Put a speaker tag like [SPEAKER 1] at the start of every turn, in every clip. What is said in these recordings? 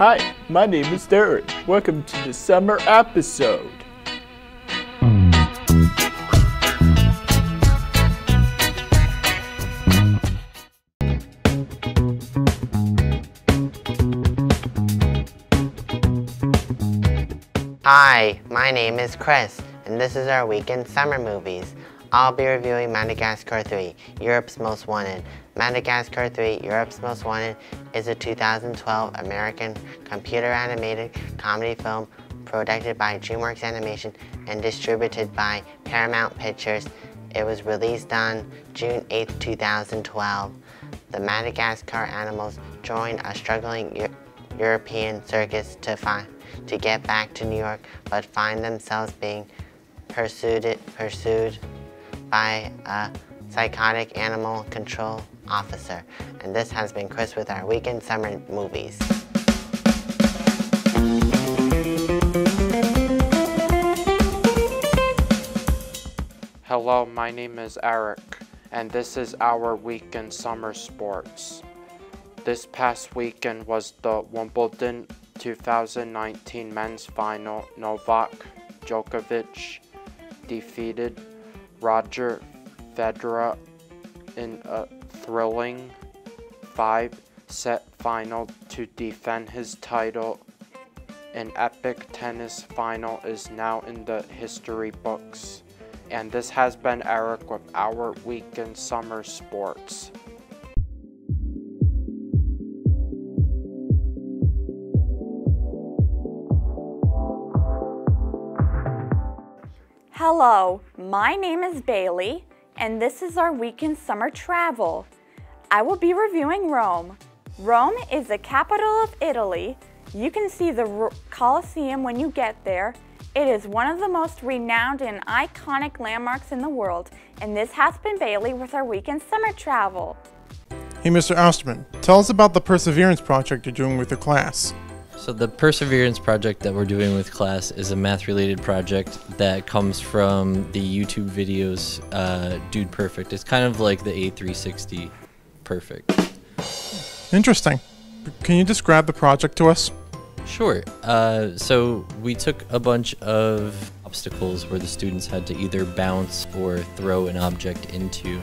[SPEAKER 1] Hi, my name is Derek. Welcome to the summer episode.
[SPEAKER 2] Hi, my name is Chris, and this is our weekend summer movies. I'll be reviewing Madagascar 3, Europe's Most Wanted. Madagascar 3, Europe's Most Wanted is a 2012 American computer animated comedy film produced by DreamWorks Animation and distributed by Paramount Pictures. It was released on June 8, 2012. The Madagascar animals join a struggling Eu European circus to, find, to get back to New York, but find themselves being pursued, pursued by a psychotic animal control officer. And this has been Chris with our weekend summer movies.
[SPEAKER 3] Hello, my name is Eric, and this is our weekend summer sports. This past weekend was the Wimbledon 2019 men's final. Novak Djokovic defeated Roger Federer in a thrilling five-set final to defend his title. An epic tennis final is now in the history books. And this has been Eric with our weekend summer sports.
[SPEAKER 4] Hello, my name is Bailey, and this is our weekend summer travel. I will be reviewing Rome. Rome is the capital of Italy. You can see the Colosseum when you get there. It is one of the most renowned and iconic landmarks in the world, and this has been Bailey with our weekend summer travel.
[SPEAKER 5] Hey, Mr. Osterman, tell us about the Perseverance project you're doing with your class.
[SPEAKER 6] So the Perseverance project that we're doing with class is a math-related project that comes from the YouTube videos uh, Dude Perfect. It's kind of like the A360 Perfect.
[SPEAKER 5] Interesting. Can you describe the project to us?
[SPEAKER 6] Sure. Uh, so we took a bunch of obstacles where the students had to either bounce or throw an object into.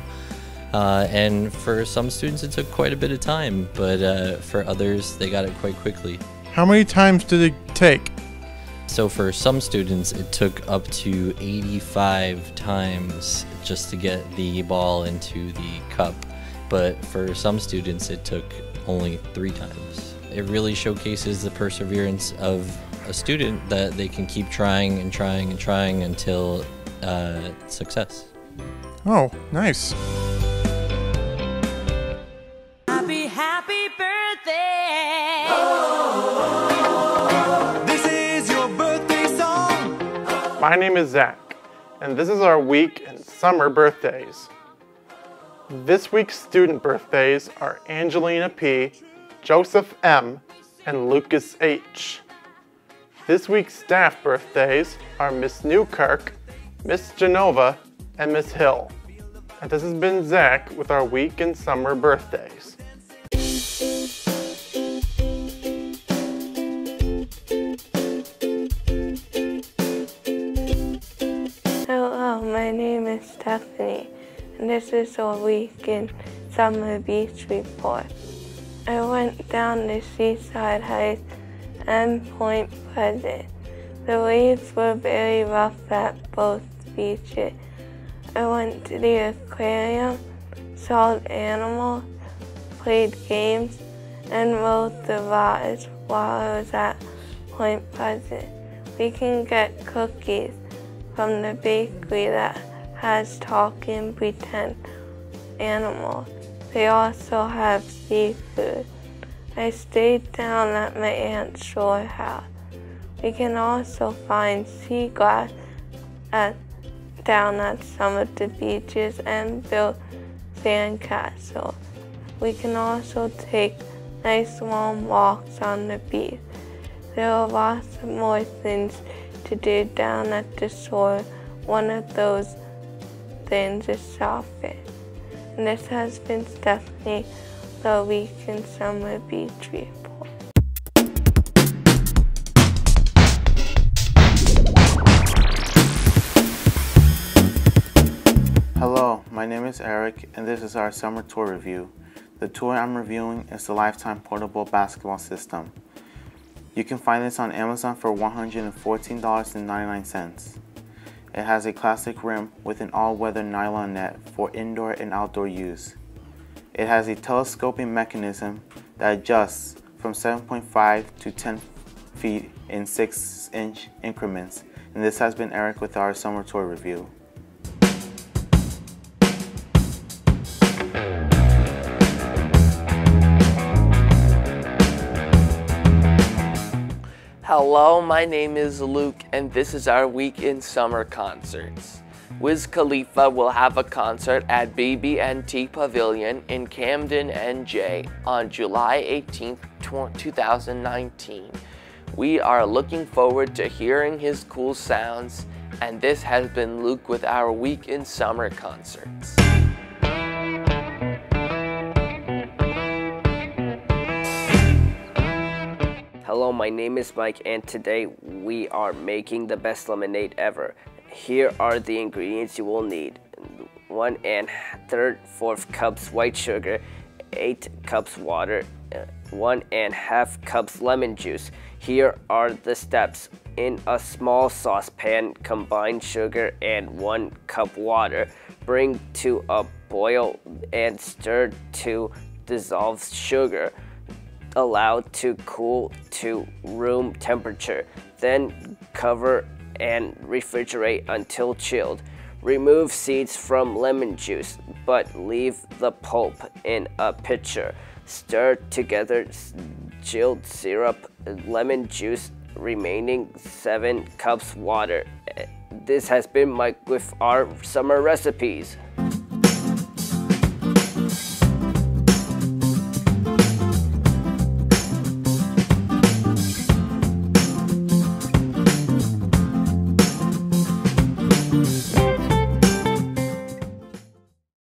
[SPEAKER 6] Uh, and for some students, it took quite a bit of time, but uh, for others, they got it quite quickly.
[SPEAKER 5] How many times did it take?
[SPEAKER 6] So for some students, it took up to 85 times just to get the ball into the cup. But for some students, it took only three times. It really showcases the perseverance of a student that they can keep trying and trying and trying until uh, success.
[SPEAKER 5] Oh, nice. Name is Zach, and this is our week in summer birthdays. This week's student birthdays are Angelina P., Joseph M., and Lucas H. This week's staff birthdays are Miss Newkirk, Miss Genova, and Miss Hill. And this has been Zach with our week in summer birthdays.
[SPEAKER 7] This is a weekend summer beach report. I went down to Seaside Heights and Point Pleasant. The waves were very rough at both beaches. I went to the aquarium, saw animals, played games, and rode the rides while I was at Point Pleasant. We can get cookies from the bakery that has talking pretend animals. They also have seafood. I stayed down at my aunt's shore house. We can also find sea glass at, down at some of the beaches and build sandcastles. We can also take nice long walks on the beach. There are lots of more things to do down at the shore. One of those this office, and this has been Stephanie in summer beach report.
[SPEAKER 8] Hello, my name is Eric, and this is our summer tour review. The toy I'm reviewing is the Lifetime Portable Basketball System. You can find this on Amazon for $114.99. It has a classic rim with an all-weather nylon net for indoor and outdoor use. It has a telescoping mechanism that adjusts from 7.5 to 10 feet in 6 inch increments. And this has been Eric with our summer toy review.
[SPEAKER 9] Hello, my name is Luke, and this is our week in summer concerts. Wiz Khalifa will have a concert at BB&T Pavilion in Camden, NJ on July 18, 2019. We are looking forward to hearing his cool sounds, and this has been Luke with our week in summer concerts.
[SPEAKER 10] Hello, my name is Mike, and today we are making the best lemonade ever. Here are the ingredients you will need. One and third fourth cups white sugar, eight cups water, uh, one and half cups lemon juice. Here are the steps. In a small saucepan, combine sugar and one cup water. Bring to a boil and stir to dissolve sugar allowed to cool to room temperature. Then cover and refrigerate until chilled. Remove seeds from lemon juice, but leave the pulp in a pitcher. Stir together chilled syrup, lemon juice, remaining 7 cups water. Eh, this has been Mike with our summer recipes.